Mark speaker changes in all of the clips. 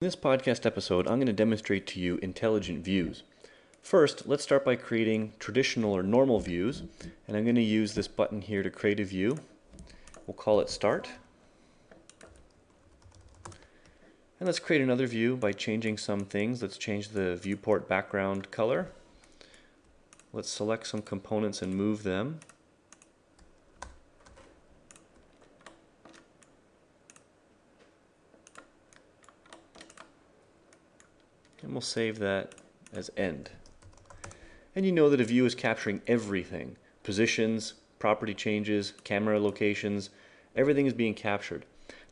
Speaker 1: In this podcast episode, I'm going to demonstrate to you intelligent views. First, let's start by creating traditional or normal views, and I'm going to use this button here to create a view. We'll call it Start. And let's create another view by changing some things. Let's change the viewport background color. Let's select some components and move them. And we'll save that as end. And you know that a view is capturing everything. Positions, property changes, camera locations, everything is being captured.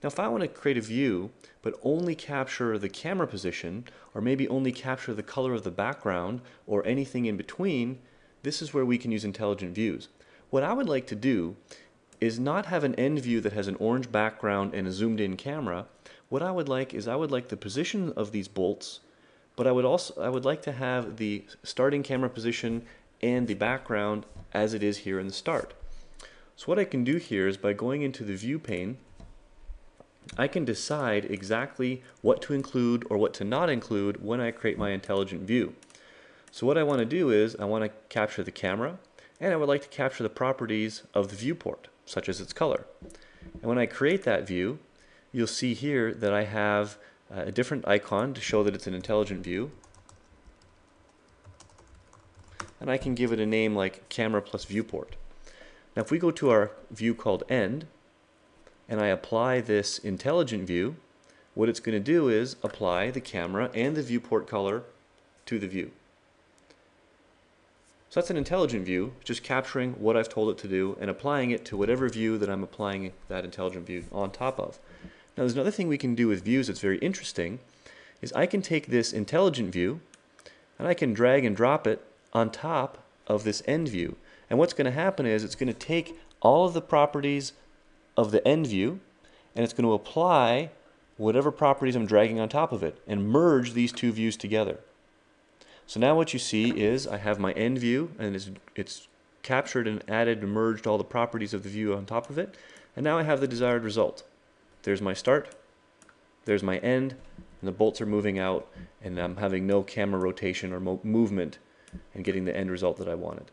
Speaker 1: Now if I want to create a view but only capture the camera position or maybe only capture the color of the background or anything in between, this is where we can use intelligent views. What I would like to do is not have an end view that has an orange background and a zoomed in camera. What I would like is I would like the position of these bolts but I would also I would like to have the starting camera position and the background as it is here in the start. So what I can do here is by going into the view pane, I can decide exactly what to include or what to not include when I create my intelligent view. So what I want to do is I want to capture the camera and I would like to capture the properties of the viewport, such as its color. And when I create that view, you'll see here that I have Uh, a different icon to show that it's an intelligent view. And I can give it a name like camera plus viewport. Now if we go to our view called end, and I apply this intelligent view, what it's going to do is apply the camera and the viewport color to the view. So that's an intelligent view, just capturing what I've told it to do and applying it to whatever view that I'm applying that intelligent view on top of. Now there's another thing we can do with views that's very interesting, is I can take this intelligent view and I can drag and drop it on top of this end view. And what's going to happen is it's going to take all of the properties of the end view and it's going to apply whatever properties I'm dragging on top of it and merge these two views together. So now what you see is I have my end view and it's, it's captured and added and merged all the properties of the view on top of it. And now I have the desired result. There's my start, there's my end, and the bolts are moving out, and I'm having no camera rotation or mo movement and getting the end result that I wanted.